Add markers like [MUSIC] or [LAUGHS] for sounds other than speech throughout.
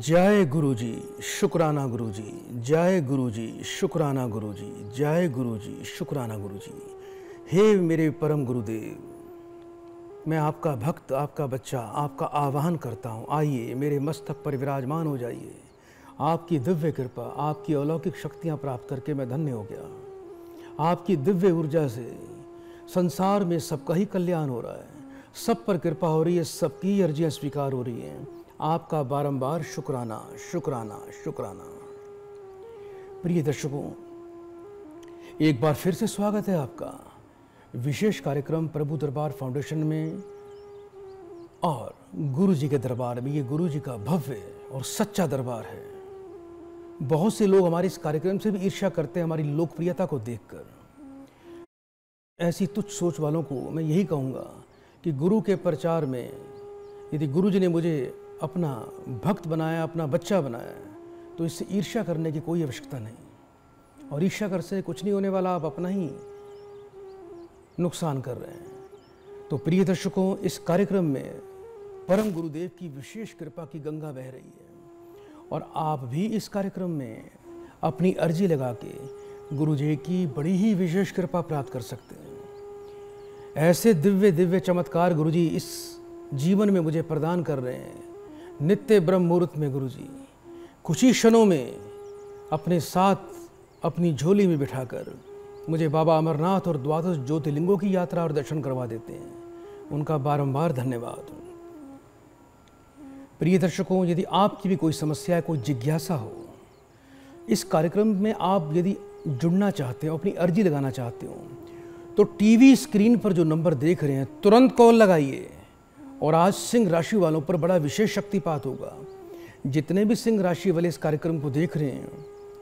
जय गुरु जी शुक्राना गुरु जी जय गुरु जी शुक्राना गुरु जी जय गुरु जी शुक्राना गुरु जी हे मेरे परम गुरुदेव, मैं आपका भक्त, आपका बच्चा, आपका आह्वान करता हूँ। आइए, मेरे मस्तक पर विराजमान हो जाइए। आपकी दिव्य कृपा, आपकी अलौकिक शक्तियाँ प्राप्त करके मैं धन्य हो गया। आपकी दिव्य ऊर्जा से संसार में सबका ही कल्याण हो रहा है। सब पर कृपा हो रही है, सबकी अर्जियाँ स्वीकार हो रही हैं। आपका बारंबार शुक्राना शुक्राना शुक्राना। प्रिय दर्शकों, एक बार फिर से स्वागत है आपका विशेष कार्यक्रम प्रभु दरबार फाउंडेशन में और गुरु जी के दरबार में। ये गुरु जी का भव्य और सच्चा दरबार है। बहुत से लोग हमारे इस कार्यक्रम से भी ईर्ष्या करते हैं हमारी लोकप्रियता को देखकर। ऐसी तुच्छ सोच वालों को मैं यही कहूँगा कि गुरु के प्रचार में, यदि गुरु जी ने मुझे अपना भक्त बनाया, अपना बच्चा बनाया तो इससे ईर्ष्या करने की कोई आवश्यकता नहीं। और ईर्ष्या कर से कुछ नहीं होने वाला, आप अपना ही नुकसान कर रहे हैं। तो प्रिय दर्शकों, इस कार्यक्रम में परम गुरुदेव की विशेष कृपा की गंगा बह रही है। और आप भी इस कार्यक्रम में अपनी अर्जी लगा के गुरु जी की बड़ी ही विशेष कृपा प्राप्त कर सकते हैं। ऐसे दिव्य दिव्य चमत्कार गुरु जी इस जीवन में मुझे प्रदान कर रहे हैं। नित्य ब्रह्म मुहूर्त में गुरु जी कुछ ही क्षणों में अपने साथ अपनी झोली में बिठाकर मुझे बाबा अमरनाथ और द्वादश ज्योतिर्लिंगों की यात्रा और दर्शन करवा देते हैं। उनका बारंबार धन्यवाद। प्रिय दर्शकों, यदि आपकी भी कोई समस्या है कोई जिज्ञासा हो, इस कार्यक्रम में आप यदि जुड़ना चाहते हो, अपनी अर्जी लगाना चाहते हो तो टीवी स्क्रीन पर जो नंबर देख रहे हैं, तुरंत कॉल लगाइए। और आज सिंह राशि वालों पर बड़ा विशेष शक्तिपात होगा। जितने भी सिंह राशि वाले इस कार्यक्रम को देख रहे हैं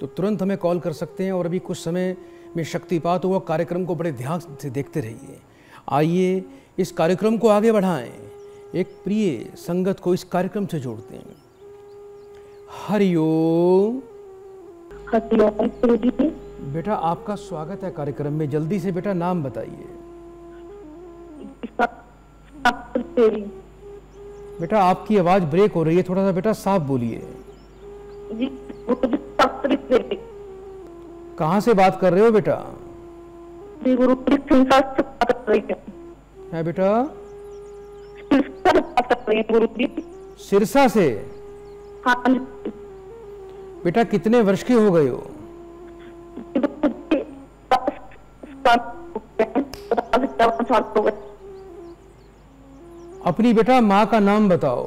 तो तुरंत हमें कॉल कर सकते हैं और अभी कुछ समय में शक्तिपात हुआ कार्यक्रम को बड़े ध्यान से देखते रहिए। आइए इस कार्यक्रम को आगे बढ़ाएँ। एक प्रिय संगत को इस कार्यक्रम से जोड़ते हैं। हरिओम बेटा आपका स्वागत है कार्यक्रम में। जल्दी से बेटा नाम बताइए। बेटा आपकी आवाज़ ब्रेक हो रही है थोड़ा सा बेटा साफ़ बोलिए। कहाँ से बात कर रहे हो बेटा? है। बेटा? सिरसा से हाँ बेटा कितने वर्ष के हो गए हो हो गए अपनी बेटा माँ का नाम बताओ।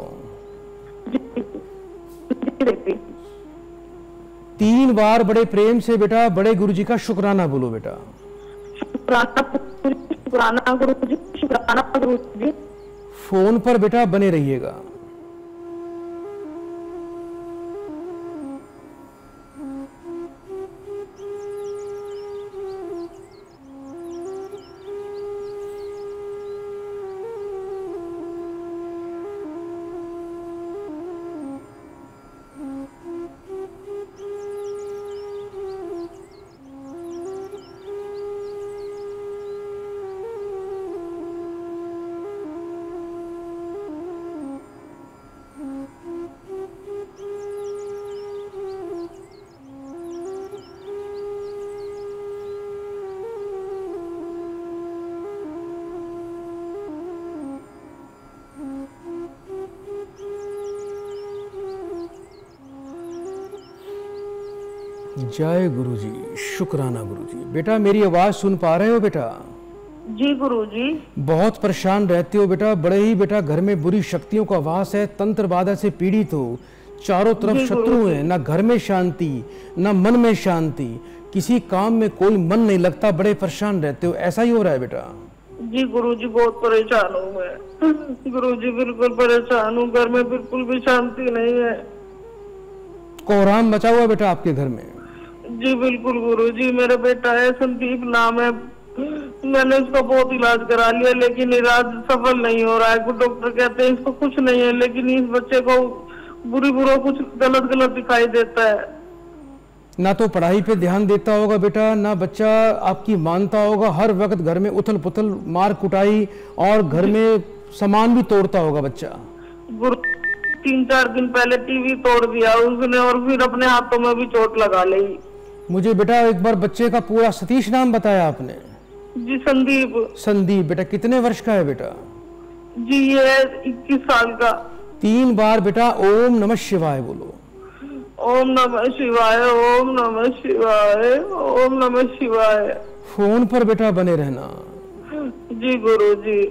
तीन बार बड़े प्रेम से बेटा बड़े गुरु जी का शुक्राना बोलो बेटा। शुक्राना गुरु जी शुक्राना गुरु जी फ़ोन पर बेटा बने रहिएगा। जय गुरु जी शुक्राना गुरु जी बेटा मेरी आवाज़ सुन पा रहे हो बेटा? जी गुरु जी बहुत परेशान रहते हो बेटा बड़े ही बेटा घर में बुरी शक्तियों का वास है तंत्र बाधा से पीड़ित हो। चारों तरफ़ शत्रु हैं ना घर में शांति ना मन में शांति। किसी काम में कोई मन नहीं लगता बड़े परेशान रहते हो। ऐसा ही हो रहा है बेटा? जी गुरु जी बहुत परेशान हूँ मैं। [LAUGHS] गुरु जी बिल्कुल परेशान हूँ घर में बिल्कुल भी शांति नहीं है। कोहराम बचा हुआ बेटा आपके घर में? जी बिल्कुल गुरु जी मेरा बेटा है संदीप नाम है। मैंने उसका बहुत इलाज करा लिया लेकिन इलाज सफल नहीं हो रहा है। कुछ डॉक्टर कहते हैं इसको कुछ नहीं है लेकिन इस बच्चे को बुरी बुरा कुछ गलत गलत दिखाई देता है। ना तो पढ़ाई पे ध्यान देता होगा बेटा ना बच्चा आपकी मानता होगा हर वक्त घर में उथल पुथल मार कुटाई और घर में सामान भी तोड़ता होगा बच्चा। गुरु तीन चार दिन पहले टीवी तोड़ दिया उसने और फिर अपने हाथों में भी चोट लगा ली। मुझे बेटा एक बार बच्चे का पूरा सतीश नाम बताया आपने। जी संदीप। संदीप बेटा कितने वर्ष का है बेटा? जी ये इक्कीस साल का। तीन बार बेटा ओम नमः शिवाय बोलो। ओम नमः शिवाय ओम नमः शिवाय ओम नमः शिवाय। फ़ोन पर बेटा बने रहना। जी गुरु जी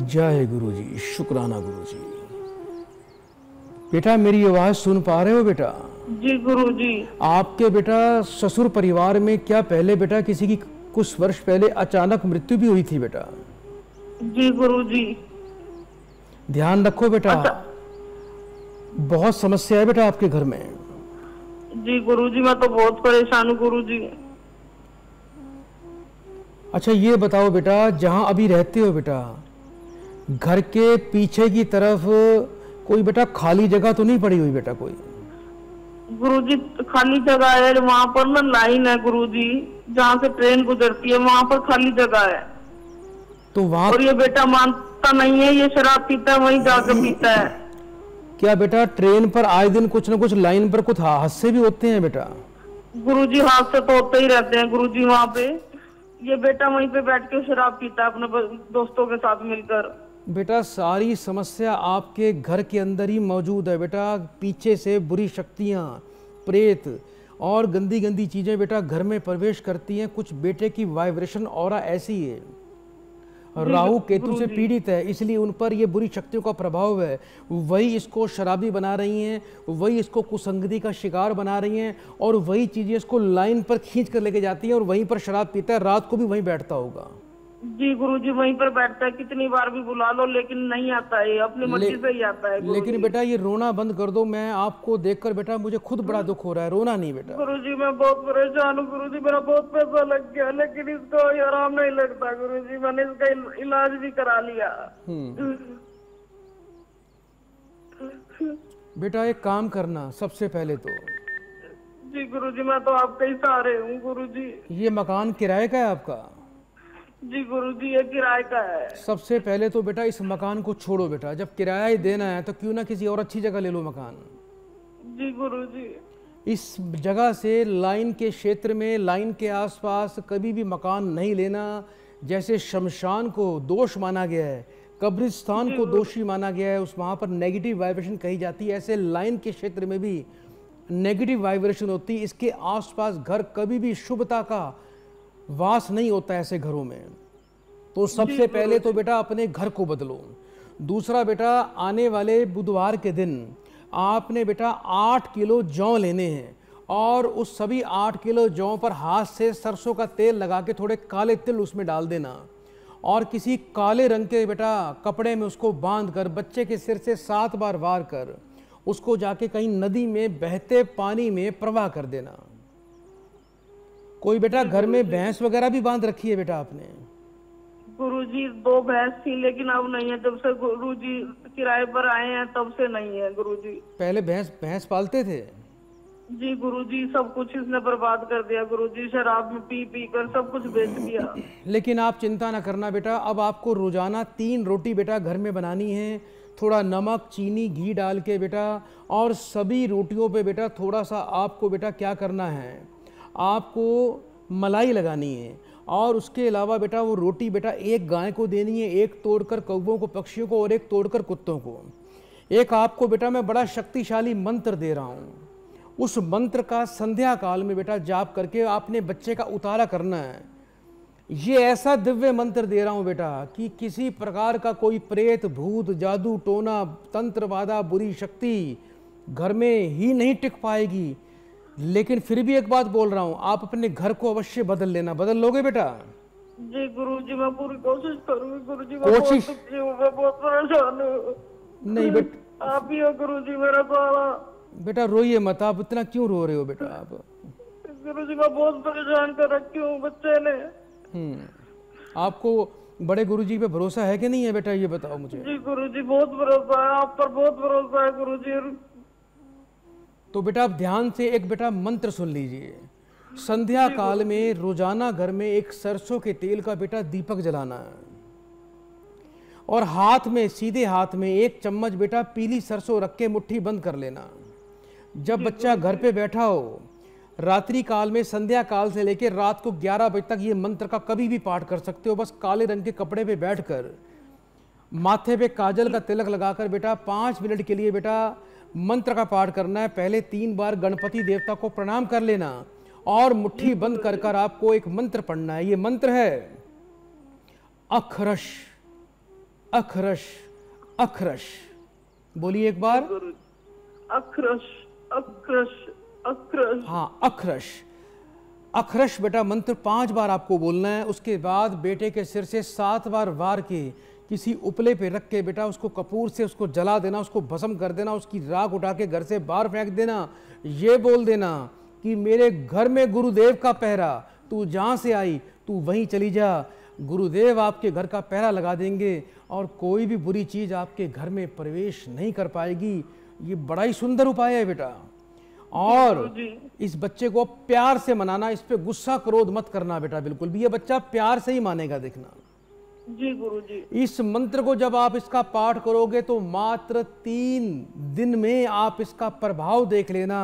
जय गुरु जी शुक्राना गुरु जी बेटा मेरी आवाज़ सुन पा रहे हो बेटा? जी गुरु जी आपके बेटा ससुर परिवार में क्या पहले बेटा किसी की कुछ वर्ष पहले अचानक मृत्यु भी हुई थी बेटा? जी गुरु जी ध्यान रखो बेटा। अच्छा। बहुत समस्या है बेटा आपके घर में। जी गुरु जी मैं तो बहुत परेशान हूँ गुरु जी अच्छा ये बताओ बेटा जहाँ अभी रहते हो बेटा घर के पीछे की तरफ़ कोई बेटा खाली जगह तो नहीं पड़ी हुई बेटा कोई? गुरु जी खाली जगह है वहाँ पर ना लाइन है गुरु जी जहाँ से ट्रेन गुजरती है वहाँ पर खाली जगह है। तो वहाँ और ये बेटा मानता नहीं है ये शराब पीता है वहीं जाकर पीता है। क्या बेटा ट्रेन पर आए दिन कुछ ना कुछ लाइन पर कुछ हादसे भी होते हैं बेटा? गुरु जी हादसे तो होते ही रहते हैं गुरु जी वहाँ पे। ये बेटा वहीं पे बैठ के शराब पीता है अपने दोस्तों के साथ मिलकर। बेटा सारी समस्या आपके घर के अंदर ही मौजूद है बेटा। पीछे से बुरी शक्तियाँ प्रेत और गंदी गंदी चीज़ें बेटा घर में प्रवेश करती हैं। कुछ बेटे की वाइब्रेशन और ऐसी है। राहु केतु से पीड़ित है इसलिए उन पर ये बुरी शक्तियों का प्रभाव है। वही इसको शराबी बना रही हैं वही इसको कुसंगति का शिकार बना रही हैं और वही चीज़ें इसको लाइन पर खींच कर लेके जाती हैं और वहीं पर शराब पीता है। रात को भी वहीं बैठता होगा। जी गुरु जी वहीं पर बैठता है कितनी बार भी बुला लो लेकिन नहीं आता है अपनी मर्ज़ी से ही आता है लेकिन बेटा ये रोना बंद कर दो मैं आपको देखकर बेटा मुझे खुद बड़ा दुख हो रहा है रोना नहीं बेटा। गुरु जी मैं बहुत परेशान हूँ गुरु जी मेरा बहुत पैसा लग गया लेकिन इसको आराम नहीं लगता गुरु जी मैंने इसका इलाज भी करा लिया। हम्म। बेटा एक काम करना सबसे पहले तो। जी गुरु जी मैं तो आपके ही सहारे हूँ गुरु जी ये मकान किराए का है आपका? जी गुरु जी ये किराए का है। सबसे पहले तो बेटा इस मकान को छोड़ो बेटा। जब किराया ही देना है तो क्यों ना किसी और अच्छी जगह ले लो मकान? जी गुरु जी। इस जगह से लाइन के क्षेत्र में लाइन के आसपास कभी भी मकान नहीं लेना जैसे शमशान को दोष माना गया है कब्रिस्तान को दोषी माना गया है उस वहाँ पर नेगेटिव वाइब्रेशन कही जाती है। ऐसे लाइन के क्षेत्र में भी नेगेटिव वाइब्रेशन होती है। इसके आसपास घर कभी भी शुभता का वास नहीं होता ऐसे घरों में। तो सबसे पहले तो बेटा अपने घर को बदलो। दूसरा बेटा आने वाले बुधवार के दिन आपने बेटा आठ किलो जौ लेने हैं और उस सभी आठ किलो जौ पर हाथ से सरसों का तेल लगा के थोड़े काले तिल उसमें डाल देना और किसी काले रंग के बेटा कपड़े में उसको बाँध कर बच्चे के सिर से सात बार वार कर उसको जाके कहीं नदी में बहते पानी में प्रवाह कर देना। कोई बेटा घर में भैंस वगैरह भी बाँध रखी है बेटा आपने? गुरु जी दो भैंस थी लेकिन अब नहीं है। जब से गुरु जी किराए पर आए हैं तब से नहीं है गुरु जी पहले भैंस भैंस पालते थे? जी गुरु जी सब कुछ इसने बर्बाद कर दिया। गुरु जी शराब में पी पी कर सब कुछ बेच दिया। लेकिन आप चिंता ना करना बेटा अब आपको रोज़ाना तीन रोटी बेटा घर में बनानी है। थोड़ा नमक चीनी घी डाल के बेटा और सभी रोटियों पे बेटा थोड़ा सा आपको बेटा क्या करना है? आपको मलाई लगानी है। और उसके अलावा बेटा वो रोटी बेटा एक गाय को देनी है, एक तोड़कर कौवों को, पक्षियों को और एक तोड़कर कुत्तों को। एक आपको बेटा मैं बड़ा शक्तिशाली मंत्र दे रहा हूँ। उस मंत्र का संध्या काल में बेटा जाप करके आपने बच्चे का उतारा करना है। ये ऐसा दिव्य मंत्र दे रहा हूँ बेटा कि किसी प्रकार का कोई प्रेत, भूत, जादू, टोना, तंत्र, वादा, बुरी शक्ति घर में ही नहीं टिक पाएगी। लेकिन फिर भी एक बात बोल रहा हूँ आप अपने घर को अवश्य बदल लेना। बदल लोगे बेटा? जी गुरु जी मैं पूरी कोशिश करूँगी गुरु जी कोशिश? बहुत दुखी मैं बहुत परेशान हूँ। नहीं बेट आप ही हो गुरु जी मेरा सहारा बेटा रोइए मत आप इतना क्यों रो रहे हो बेटा आप? गुरु जी मैं बहुत परेशान कर रखी हूँ बच्चे ने। हम्म आपको बड़े गुरु जी पे भरोसा है कि नहीं है बेटा ये बताओ मुझे? जी गुरु जी बहुत भरोसा है आप पर बहुत भरोसा है गुरु जी तो बेटा आप ध्यान से एक बेटा मंत्र सुन लीजिए। संध्या काल में रोज़ाना घर में एक सरसों के तेल का बेटा दीपक जलाना। है और हाथ में सीधे हाथ में एक चम्मच बेटा पीली सरसों रख के मुट्ठी बंद कर लेना। जब बच्चा घर पे बैठा हो रात्रि काल में संध्या काल से लेकर रात को 11 बजे तक ये मंत्र का कभी भी पाठ कर सकते हो। बस काले रंग के कपड़े पे बैठकर माथे पे काजल का तिलक लगाकर बेटा पाँच मिनट के लिए बेटा मंत्र का पाठ करना है। पहले तीन बार गणपति देवता को प्रणाम कर लेना और मुट्ठी बंद कर कर आपको एक मंत्र पढ़ना है। ये मंत्र है अखरश अखरश अखरश। बोलिए एक बार। अखरश अखरश अखरश। हाँ अखरश। अखरश बेटा मंत्र पाँच बार आपको बोलना है। उसके बाद बेटे के सिर से सात बार वार के किसी उपले पे रख के बेटा उसको कपूर से उसको जला देना उसको भस्म कर देना उसकी राख उठा के घर से बाहर फेंक देना ये बोल देना कि मेरे घर में गुरुदेव का पहरा तू जहाँ से आई तू वहीं चली जा। गुरुदेव आपके घर का पहरा लगा देंगे और कोई भी बुरी चीज़ आपके घर में प्रवेश नहीं कर पाएगी। ये बड़ा ही सुंदर उपाय है बेटा। और इस बच्चे को प्यार से मनाना इस पे गुस्सा क्रोध मत करना बेटा बिल्कुल भी। ये बच्चा प्यार से ही मानेगा देखना। जी गुरु जी इस मंत्र को जब आप इसका पाठ करोगे तो मात्र तीन दिन में आप इसका प्रभाव देख लेना।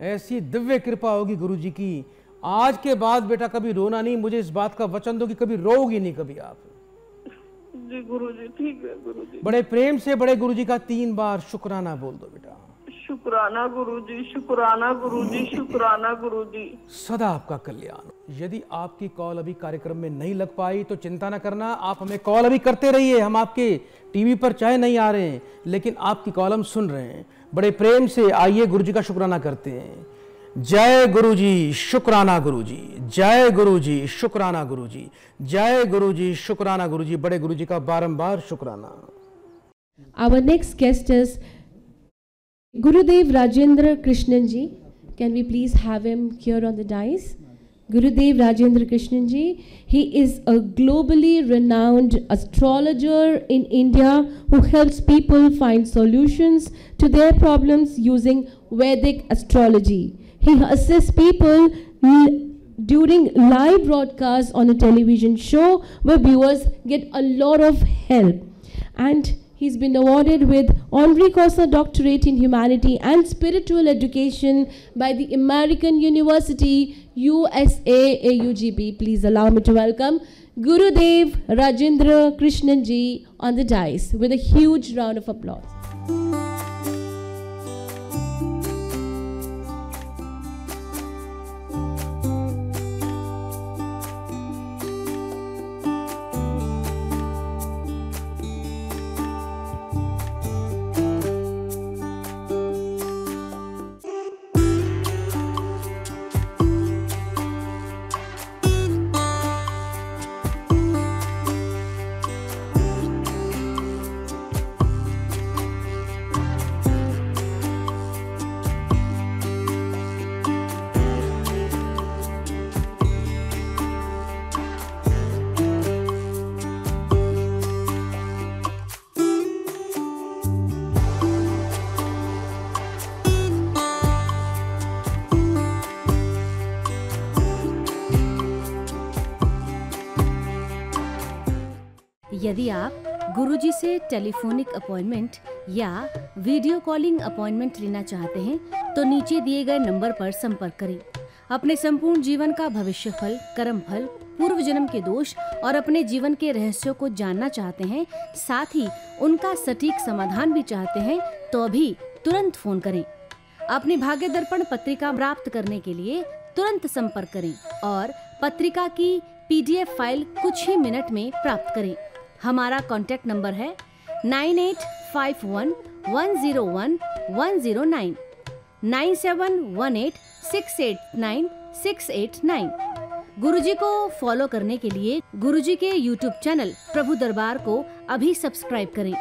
ऐसी दिव्य कृपा होगी गुरु जी की। आज के बाद बेटा कभी रोना नहीं मुझे इस बात का वचन दो कि कभी रोगी नहीं कभी आप। जी गुरु जी ठीक है गुरु जी बड़े प्रेम से बड़े गुरु जी का तीन बार शुक्राना बोल दो बेटा। शुक्राना गुरु जी शुक्राना गुरु जी शुक्राना गुरु जी सदा आपका कल्याण। यदि आपकी कॉल अभी कार्यक्रम में नहीं लग पाई तो चिंता न करना। आप हमें कॉल अभी करते रहिए। हम आपके टीवी पर चाहे नहीं आ रहे हैं लेकिन आपकी कॉल हम सुन रहे हैं। बड़े प्रेम से आइए गुरु जी का शुक्राना करते हैं। जय गुरु जी शुक्राना गुरु जी जय गुरु जी शुक्राना गुरु जी जय गुरु जी शुक्राना गुरु जी बड़े गुरु जी का बारम्बार शुक्राना। Our next guest is Gurudev Rajendra Krishnan ji. Can we please have him here on the dais? Gurudev Rajendra Krishnan ji. He is a globally renowned astrologer in India who helps people find solutions to their problems using Vedic astrology. He assists people during live broadcasts on a television show where viewers get a lot of help. And he's been awarded with honorary Kosa doctorate in humanity and spiritual education by the American University USA AUGB. Please allow me to welcome Gurudev Rajendra Krishnanji on the dais with a huge round of applause. यदि आप गुरुजी से telephonic appointment या video calling appointment लेना चाहते हैं तो नीचे दिए गए नंबर पर संपर्क करें। अपने संपूर्ण जीवन का भविष्य फल, कर्म फल, पूर्व जन्म के दोष और अपने जीवन के रहस्यों को जानना चाहते हैं, साथ ही उनका सटीक समाधान भी चाहते हैं तो अभी तुरंत फ़ोन करें। अपनी भाग्य दर्पण पत्रिका प्राप्त करने के लिए तुरंत संपर्क करें और पत्रिका की पीडीएफ फ़ाइल कुछ ही मिनट में प्राप्त करें। हमारा कॉन्टैक्ट नंबर है nine eight five one one zero one one zero nine nine seven one eight six eight nine six eight nine Guru ji को फॉलो करने के लिए गुरु जी के यूट्यूब चैनल प्रभु दरबार को अभी सब्सक्राइब करें।